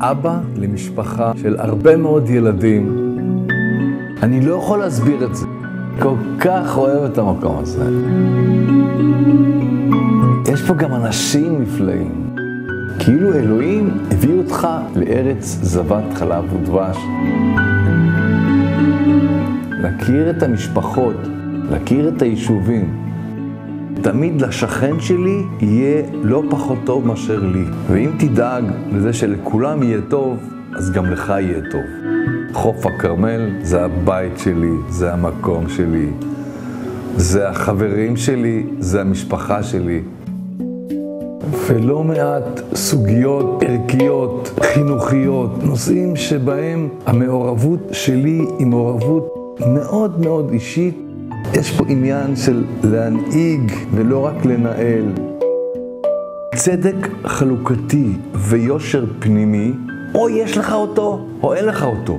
אבא למשפחה של הרבה מאוד ילדים. אני לא יכול להסביר את זה. כל כך אוהב את המקום הזה. יש פה גם אנשים נפלאים. כאילו אלוהים הביא אותך לארץ זבת חלב ודבש. להכיר את המשפחות, להכיר את היישובים. תמיד לשכן שלי יהיה לא פחות טוב מאשר לי. ואם תדאג לזה שלכולם יהיה טוב, אז גם לך יהיה טוב. חוף הכרמל זה הבית שלי, זה המקום שלי, זה החברים שלי, זה המשפחה שלי. ולא מעט סוגיות ערכיות, חינוכיות, נושאים שבהם המעורבות שלי היא מעורבות מאוד מאוד אישית. יש פה עניין של להנהיג ולא רק לנהל. צדק חלוקתי ויושר פנימי, או יש לך אותו או אין לך אותו.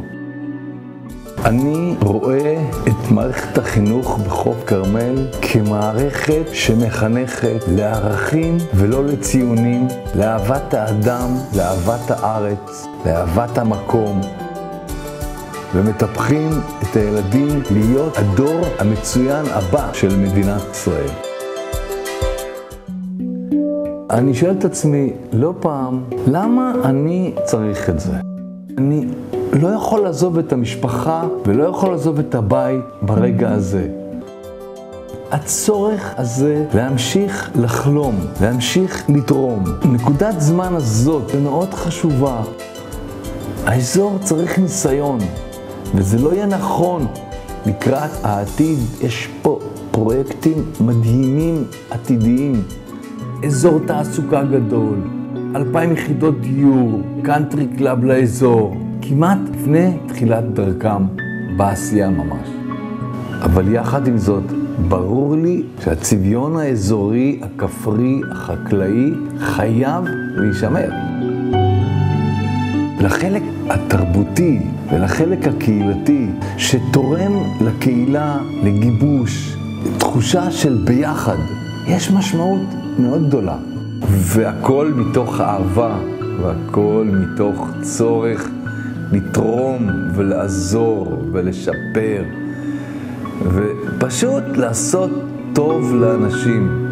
אני רואה את מערכת החינוך בחוף כרמל כמערכת שמחנכת לערכים ולא לציונים, לאהבת האדם, לאהבת הארץ, לאהבת המקום, ומטפחים את הילדים להיות הדור המצוין הבא של מדינת ישראל. אני שואל את עצמי לא פעם, למה אני צריך את זה? אני לא יכול לעזוב את המשפחה ולא יכול לעזוב את הבית ברגע הזה. הצורך הזה להמשיך לחלום, להמשיך לתרום. נקודת זמן הזאת היא מאוד חשובה. האזור צריך ניסיון, וזה לא יהיה נכון לקראת העתיד. יש פה פרויקטים מדהימים עתידיים. אזור תעסוקה גדול, אלפיים יחידות דיור, קאנטרי קלאב לאזור, כמעט לפני תחילת דרכם בעשייה ממש. אבל יחד עם זאת, ברור לי שהצביון האזורי, הכפרי, החקלאי, חייב להישמר. לחלק התרבותי ולחלק הקהילתי שתורם לקהילה, לגיבוש, תחושה של ביחד, יש משמעות מאוד גדולה. והכל מתוך אהבה, והכל מתוך צורך לתרום ולעזור ולשפר, ופשוט לעשות טוב לאנשים.